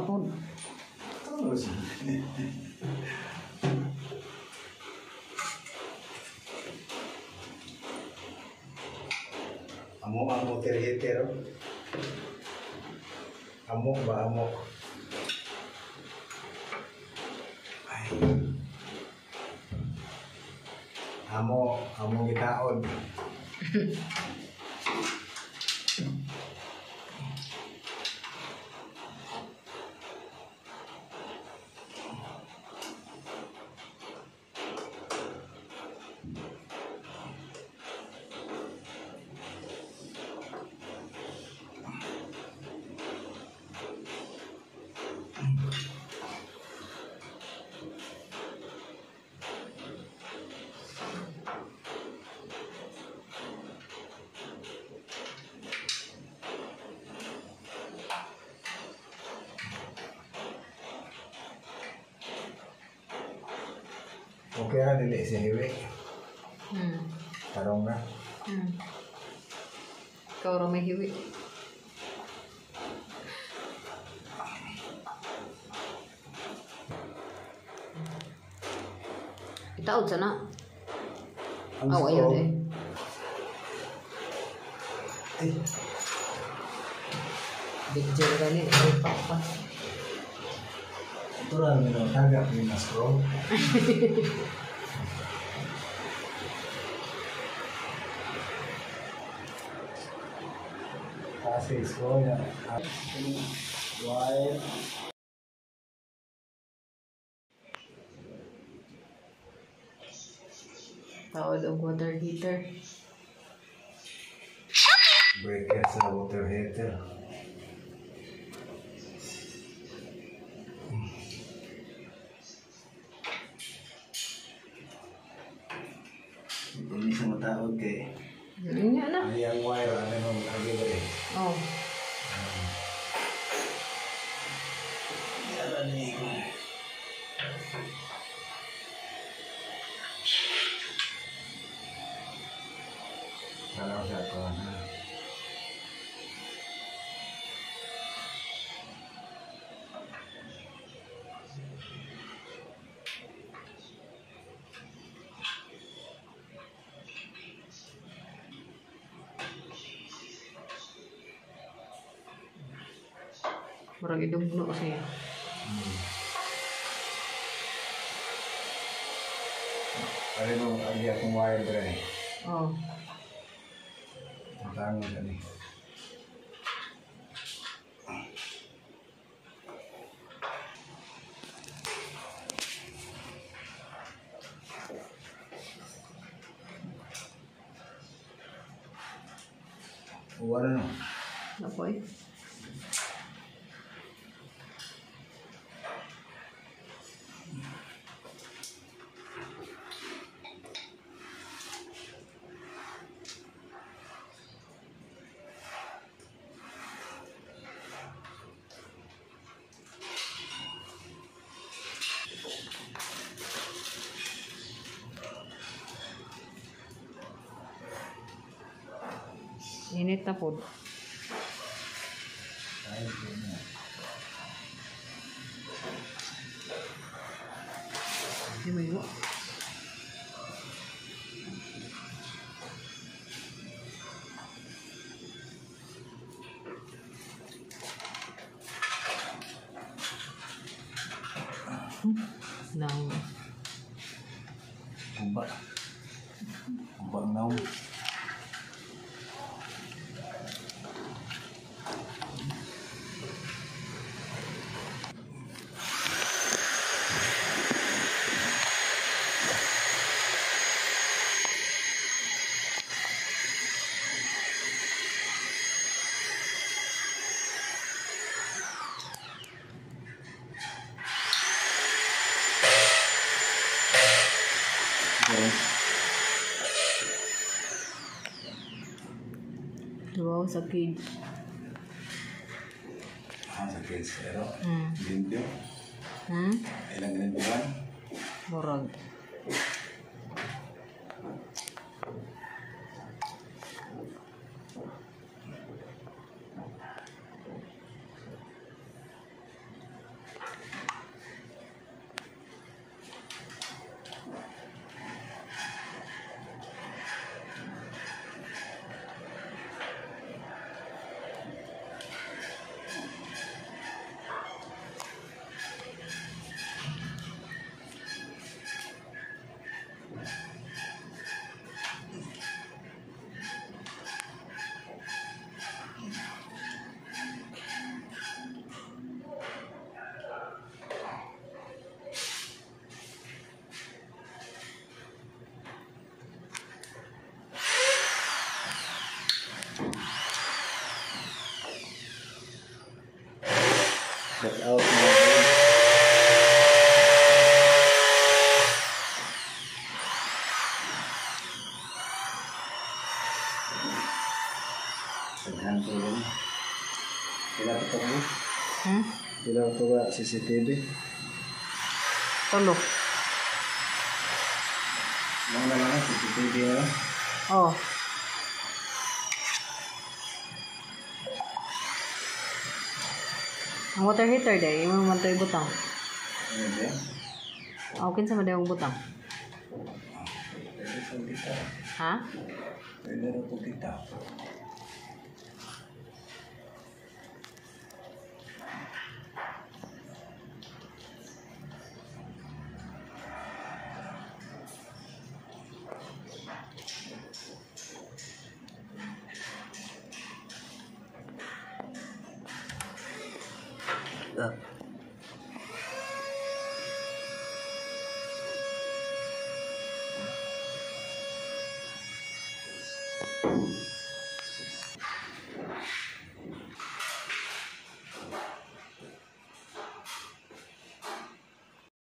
なと思そうですね amok ang motor-heater amok ba amok ay. Amok amok itaon Ra dili si Hiwi. Hmm. Tarong na. Hmm. Kau may hiwi. Itaod sana. Ang Aw, ayaw stroke. eh. Ay, Bigjer kali. Która minotawia powinna scroll? Hace historia. While Tawad water heater. Break sa water heater. Hindi siya matawag kay Ano nga na? Ayang wire, ano nung lagi. Oh. Ko. Kalau sa Murag idugno siya. Ano nung lagi akong wire ba eh. Oh. Tango sa ni. Wala. Po. Ay, ganyan. Hindi mo yun. Nang Kuba. Kuba ang naong. Sa cage. ah, sa kids, pero Hmm. limpyo. Hmm? Ilang limpyo Murag. tulong. Pinapatok mo? Hmm? Pinapatok ba CCTV? Tulog. Mga naman, CCTV na lang? Oo. Oh. Ang water heater dahil, yung mga mantoy butang. Ano ba? Ako kinsa mo dahil butang. Ha? Pwede rin po kita.